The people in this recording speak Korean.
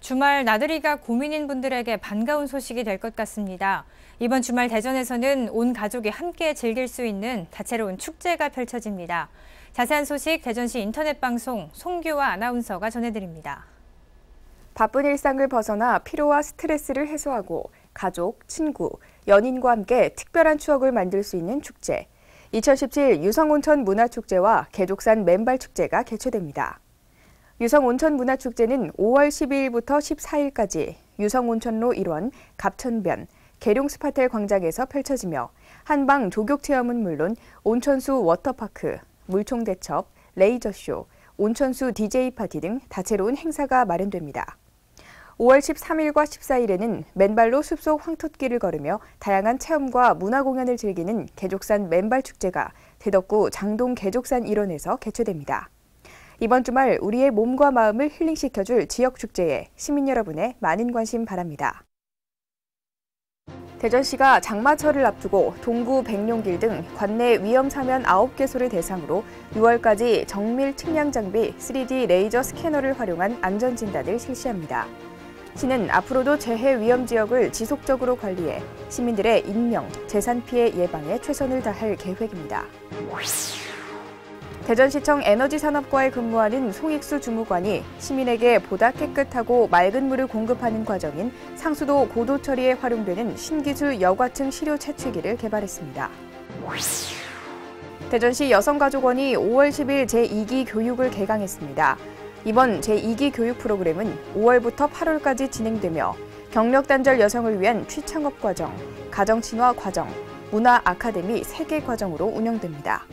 주말 나들이가 고민인 분들에게 반가운 소식이 될 것 같습니다. 이번 주말 대전에서는 온 가족이 함께 즐길 수 있는 다채로운 축제가 펼쳐집니다. 자세한 소식 대전시 인터넷 방송 송규와 아나운서가 전해드립니다. 바쁜 일상을 벗어나 피로와 스트레스를 해소하고 가족, 친구, 연인과 함께 특별한 추억을 만들 수 있는 축제. 2017 유성온천 문화축제와 개족산 맨발축제가 개최됩니다. 유성 온천 문화축제는 5월 12일부터 14일까지 유성 온천로 일원 갑천변, 계룡 스파텔 광장에서 펼쳐지며 한방 족욕 체험은 물론 온천수 워터파크, 물총 대첩, 레이저쇼, 온천수 DJ 파티 등 다채로운 행사가 마련됩니다. 5월 13일과 14일에는 맨발로 숲속 황토길을 걸으며 다양한 체험과 문화 공연을 즐기는 계족산 맨발 축제가 대덕구 장동 개족산 일원에서 개최됩니다. 이번 주말 우리의 몸과 마음을 힐링시켜줄 지역 축제에 시민 여러분의 많은 관심 바랍니다. 대전시가 장마철을 앞두고 동구 백룡길 등 관내 위험 사면 9개소를 대상으로 6월까지 정밀 측량 장비 3D 레이저 스캐너를 활용한 안전 진단을 실시합니다. 시는 앞으로도 재해 위험 지역을 지속적으로 관리해 시민들의 인명, 재산 피해 예방에 최선을 다할 계획입니다. 대전시청 에너지산업과에 근무하는 송익수 주무관이 시민에게 보다 깨끗하고 맑은 물을 공급하는 과정인 상수도 고도 처리에 활용되는 신기술 여과층 시료 채취기를 개발했습니다. 대전시 여성가족원이 5월 10일 제2기 교육을 개강했습니다. 이번 제2기 교육 프로그램은 5월부터 8월까지 진행되며 경력 단절 여성을 위한 취창업 과정, 가정 친화 과정, 문화 아카데미 3개 과정으로 운영됩니다.